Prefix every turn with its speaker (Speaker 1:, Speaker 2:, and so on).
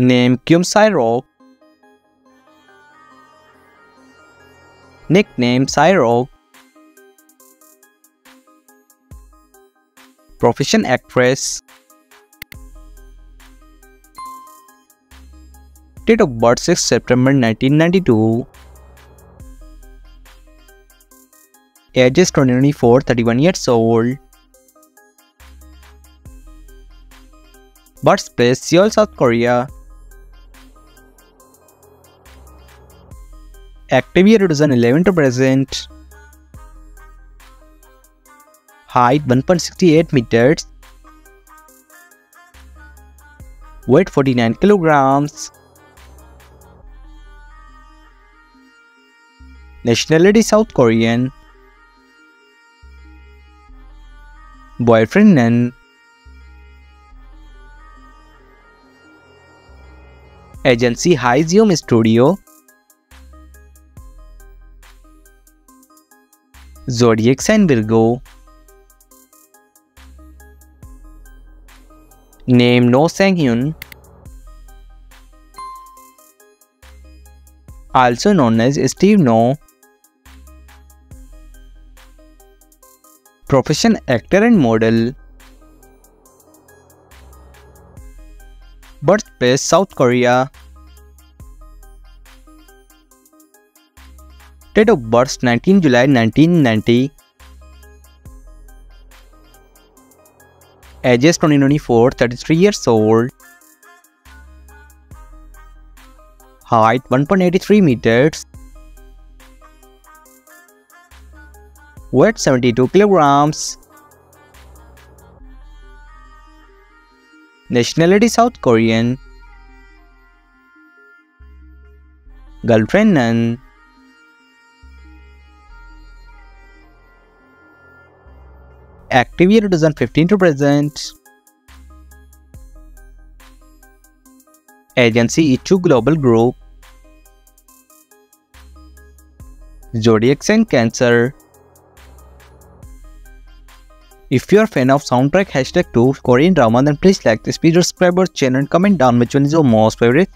Speaker 1: Name Keum Rock. Nickname Rock. Profession Actress. Date of birth 6 September 1992. Age is 24, 31 years old. Birthplace Seoul, South Korea. Active year 2011 to present. Height 1.68 meters. Weight 49 kilograms. Nationality South Korean. Boyfriend none. Agency Hyzium Studio. Zodiac sign Virgo. Name Noh Sang Hyun. Also known as Steve Noh. Profession actor and model. Birthplace South Korea. Date of birth 19 July 1990. Ages 2024 33 years old. Height 1.83 meters. weight 72 kilograms. Nationality South Korean. Girlfriend none. Active year 2015 to present. Agency Echo Global Group. Zodiac sign Cancer. If you are a fan of soundtrack hashtag 2 Korean drama then please like this video, subscribe our channel and comment down which one is your most favorite.